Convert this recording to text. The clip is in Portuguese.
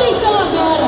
Atenção agora!